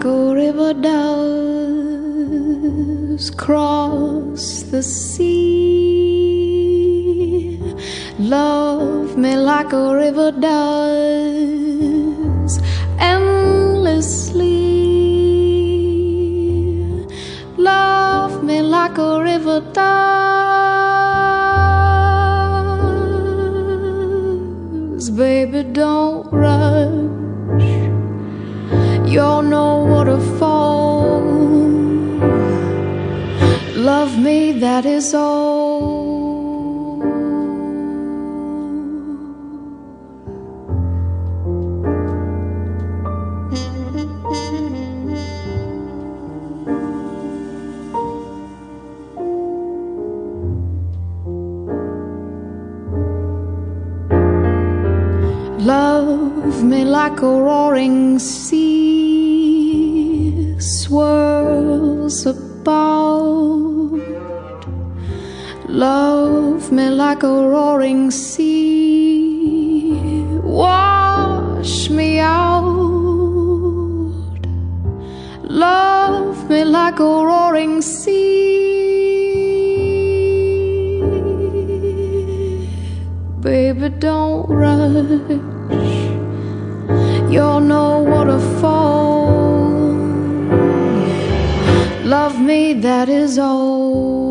like a river does cross the sea. Love me like a river does endlessly. Love me like a river does. Baby, don't rush. You're no waterfall. Love me, that is all. Love me like a roaring sea swirls about. Love me like a roaring sea, wash me out. Love me like a roaring sea. Baby, don't rush. You're no love me, that is all.